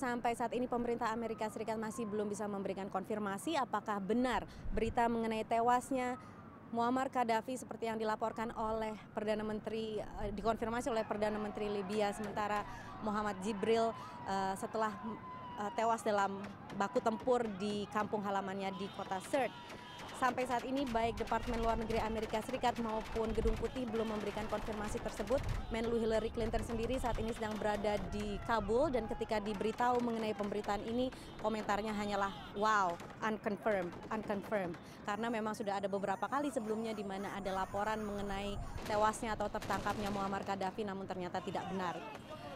Sampai saat ini pemerintah Amerika Serikat masih belum bisa memberikan konfirmasi apakah benar berita mengenai tewasnya Muammar Gaddafi seperti yang dilaporkan oleh Perdana Menteri uh, dikonfirmasi oleh Perdana Menteri Libya sementara Muhammad Jibril uh, setelah uh, tewas dalam baku tempur di kampung halamannya di kota Sirte Sampai saat ini baik Departemen Luar Negeri Amerika Serikat maupun Gedung Putih belum memberikan konfirmasi tersebut. Menlu Hillary Clinton sendiri saat ini sedang berada di Kabul dan ketika diberitahu mengenai pemberitaan ini komentarnya hanyalah wow, unconfirmed, unconfirmed. Karena memang sudah ada beberapa kali sebelumnya di mana ada laporan mengenai tewasnya atau tertangkapnya Muammar Gaddafi namun ternyata tidak benar.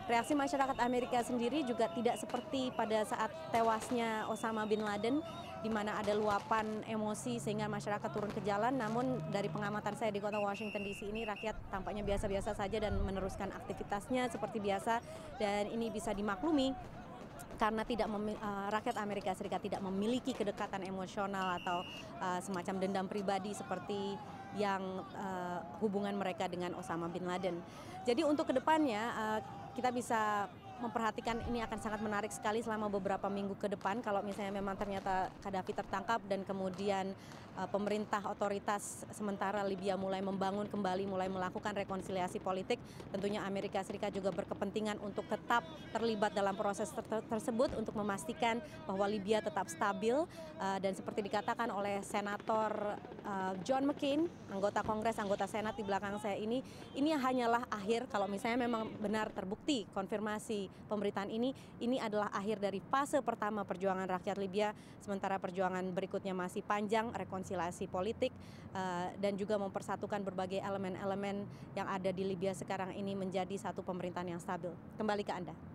Reaksi masyarakat Amerika sendiri juga tidak seperti pada saat tewasnya Osama bin Laden di mana ada luapan emosi sehingga masyarakat turun ke jalan. Namun dari pengamatan saya di kota Washington DC ini rakyat tampaknya biasa-biasa saja dan meneruskan aktivitasnya seperti biasa dan ini bisa dimaklumi karena tidak uh, rakyat Amerika Serikat tidak memiliki kedekatan emosional atau uh, semacam dendam pribadi seperti yang uh, hubungan mereka dengan Osama bin Laden. Jadi untuk ke depannya uh, kita bisa memperhatikan ini akan sangat menarik sekali selama beberapa minggu ke depan kalau misalnya memang ternyata Gaddafi tertangkap dan kemudian uh, pemerintah otoritas sementara Libya mulai membangun kembali mulai melakukan rekonsiliasi politik. Tentunya Amerika Serikat juga berkepentingan untuk tetap terlibat dalam proses ter tersebut untuk memastikan bahwa Libya tetap stabil uh, dan seperti dikatakan oleh senator uh, John McCain anggota Kongres anggota Senat di belakang saya ini ini hanyalah akhir kalau misalnya memang benar terbukti konfirmasi pemerintahan ini, ini adalah akhir dari fase pertama perjuangan rakyat Libya, sementara perjuangan berikutnya masih panjang, rekonsiliasi politik, uh, dan juga mempersatukan berbagai elemen-elemen yang ada di Libya sekarang ini menjadi satu pemerintahan yang stabil. Kembali ke Anda.